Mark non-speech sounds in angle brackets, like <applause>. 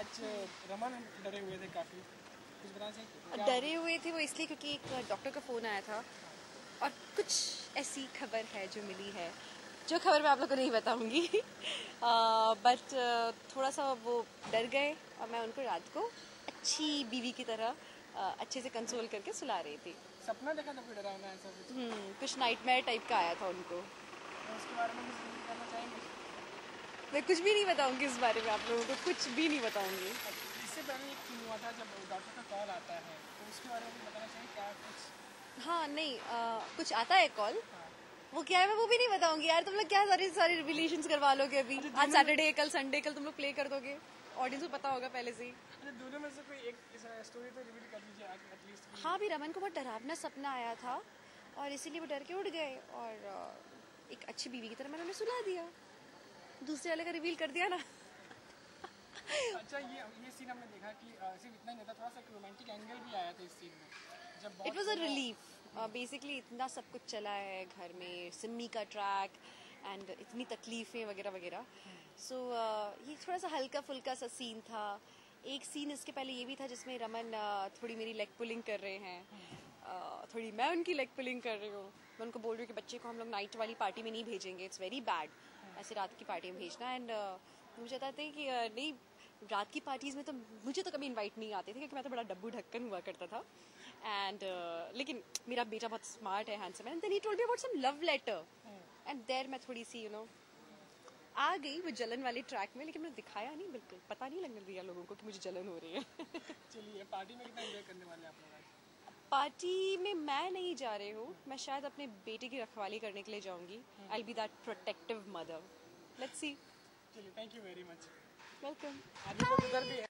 आज रमन डरे हुए थे काफ़ी। कुछ बताना चाहिए डरे हुए थे वो इसलिए क्योंकि एक डॉक्टर का फ़ोन आया था। और कुछ ऐसी खबर है जो मिली है। जो खबर मैं आप लोगों को नहीं बताऊँगी। <laughs> बट थोड़ा सा वो डर गए और मैं उनको रात को अच्छी बीवी की तरह अच्छे से कंसोल करके सुला रही थी। सपना देखा था डरावना ऐसा कुछ? हम्म, कुछ नाइटमेयर टाइप का आया था उनको। तो उसके बारे में कुछ ज़िक्र करना चाहेंगे मैं कुछ भी नहीं बताऊँगी इस बारे में आप लोगों को कुछ भी नहीं बताऊँगी। इससे पहले एक सीन हुआ था जब डॉक्टर का कॉल आता है? तो उसके बारे में बताना चाहिए क्या कुछ? हाँ नहीं uh, कुछ आता है कॉल वो क्या है मैं वो भी नहीं बताऊँगी यार तुम लोग क्या सारी सारी रिलेशन करवा लोगे अभी? आज सैटरडे कल संडे कल तुम लोग प्ले कर दोगे। ऑडियंस को पता होगा पहले से ही। अच्छा दोनों में से कोई एक स्टोरी तो रिवील कर दीजिए एटलीस्ट हाँ भी रमन को बहुत डरावना सपना आया था और इसीलिए वो डर के उठ गए और एक अच्छी बीवी की तरह मैंने उन्हें सुला दिया। दूसरे वाले का रिवील कर दिया ना। अच्छा ये ये सीन हमने देखा कि सिर्फ़ इतना ही नहीं था थोड़ा सा रोमांटिक एंगल भी आया था इस सीन में। जब it was a relief basically इतना सब कुछ चला है घर में सिम्मी का ट्रैक एंड इतनी तकलीफें वगैरह वगैरह। सो ये थोड़ा सा हल्का फुल्का सा सीन था। एक सीन इसके पहले ये भी था जिसमें रमन uh, थोड़ी मेरी लेग पुलिंग कर रहे हैं। uh, थोड़ी मैं उनकी लेग पुलिंग कर रही हूँ। मैं उनको बोल रही हूँ कि बच्चे को हम लोग नाइट वाली पार्टी में नहीं भेजेंगे। इट्स वेरी बैड ऐसे रात की पार्टी में भेजना एंड मुझे बताते हैं कि uh, नहीं रात की पार्टीज़ में तो मुझे तो कभी इनवाइट नहीं आते थे क्योंकि मैं तो बड़ा डब्बू ढक्कन हुआ करता था। एंड लेकिन मेरा बेटा बहुत स्मार्ट है handsome and then he told me about some love letter and there मैं थोड़ी सी यू नो आ गई वो जलन वाले ट्रैक में लेकिन मैंने दिखाया नहीं बिल्कुल। पता नहीं लगने दिया लोगों को कि मुझे जलन हो रही है। चलिए पार्टी में कितना एंजॉय करने वाले आप पार्टी में मैं नहीं जा रही हूँ। मैं शायद अपने बेटे की रखवाली करने के लिए जाऊँगी। I be that protective mother let's see thank you very much welcome